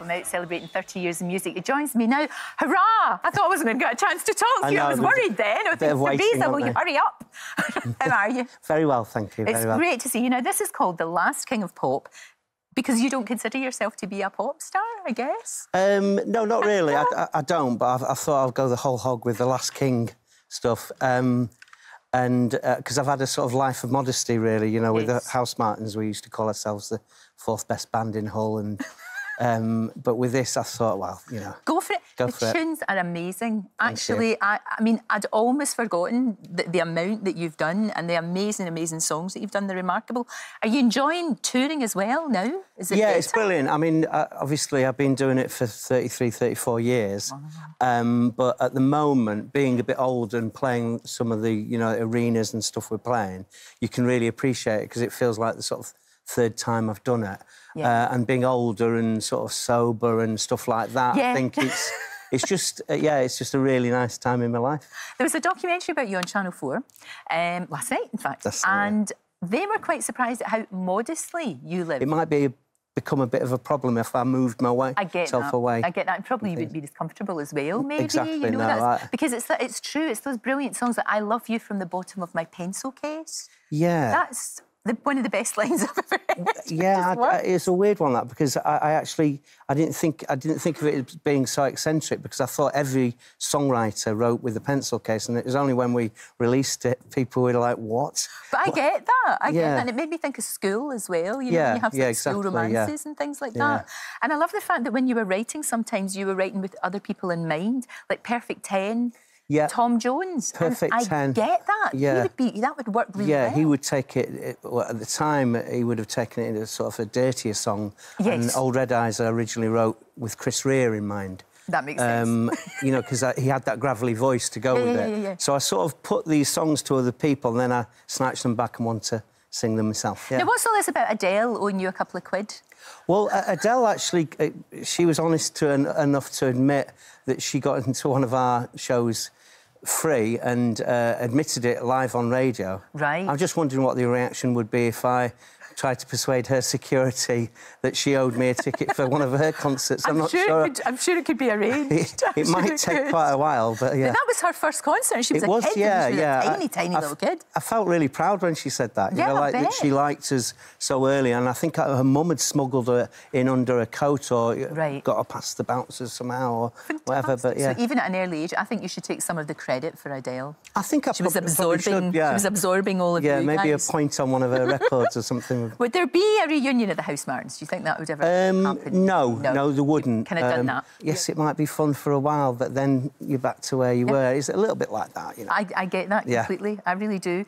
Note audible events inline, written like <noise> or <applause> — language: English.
I'm out celebrating 30 years of music. He joins me now. Hurrah! I thought I wasn't going to get a chance to talk to you. know, I was worried then. I a bit of think, Teresa, will you hurry up? <laughs> How are you? Very well, thank you. It's very well. great to see you. Now, this is called The Last King of Pop because you don't consider yourself to be a pop star, I guess. Um, no, not <laughs> really. I, I, I don't, but I, I thought I'd go the whole hog with the Last King stuff. Um, and because I've had a sort of life of modesty, really, you know, with Yes. the Housemartins, we used to call ourselves the fourth best band in Hull. And <laughs> um, but with this, I thought, well, you know, Go for it. Go the for it. tunes are amazing. Actually, I, I mean, I'd almost forgotten the, the amount that you've done and the amazing, amazing songs that you've done. They're remarkable. Are you enjoying touring as well now? Is it yeah, it's brilliant. I mean, uh, obviously, I've been doing it for 33, 34 years. Um, but at the moment, being a bit old and playing some of the, you know, arenas and stuff we're playing, you can really appreciate it because it feels like the sort of third time I've done it. Yeah. Uh, and being older and sort of sober and stuff like that, Yeah. I think <laughs> it's, it's just, uh, yeah, it's just a really nice time in my life. There was a documentary about you on Channel 4 um, last night, in fact. That's right. and they were quite surprised at how modestly you live. It might be become a bit of a problem if I moved my way, I get self that. away. I get that. Probably you wouldn't be as comfortable as well, maybe. Exactly, You know, no, that's, I- because it's that- it's true. It's those brilliant songs that I love you from the bottom of my pencil case. yeah. That's the, one of the best <laughs> lines I've ever heard. <laughs> Yeah, I, I, it's a weird one that because I, I actually I didn't think I didn't think of it as being so eccentric because I thought every songwriter wrote with a pencil case, and it was only when we released it people were like, "What?" But I get that. I get Yeah. that. And it made me think of school as well. You know, Yeah, you have yeah, like, school exactly, yeah. romances and things like that. And I love the fact that when you were writing, sometimes you were writing with other people in mind, like Perfect Ten. Yeah. Tom Jones. And Perfect I 10. get that. He Yeah. would be that would work really Yeah, well. Yeah, he would take it, it well, at the time. He would have taken it as sort of a dirtier song. And Yes. Old Red Eyes I originally wrote with Chris Rea in mind. That makes sense. Um, you know, because he had that gravelly voice to go Yeah, with yeah, it. yeah, yeah. So I sort of put these songs to other people, and then I snatched them back and want to sing them myself. Yeah. Now, what's all this about Adele owing you a couple of quid? Well, Adele actually, uh, she was honest to, en- enough to admit that she got into one of our shows free and uh, admitted it live on radio. Right. I'm just wondering what the reaction would be if I tried to persuade her security that she owed me a ticket for one of her concerts. I'm, not sure. Could, I'm sure it could be arranged. <laughs> It, it sure might it take could. quite a while, but yeah. But that was her first concert. and She was It a was, kid. yeah, she was yeah. A tiny, I- tiny I little kid. I felt really proud when she said that. You Yeah, know, I like that she liked us so early, and I think uh, her mum had smuggled her in under a coat or uh, Right. got her past the bouncers somehow or whatever. But yeah, So even at an early age, I think you should take some of the credit for Adele. I think I She was absorbing. Should, yeah, She was absorbing all of yeah, you maybe guys. a point on one of her <laughs> records or something. Would there be a reunion of the Housemartins? Do you think that would ever Um, happen? no, no, there wouldn't. Kind of done Um, that. Yes, it might be fun for a while, but then you're back to where you were. It's a little bit like that, you know. I, I get that Yeah. completely. I really do.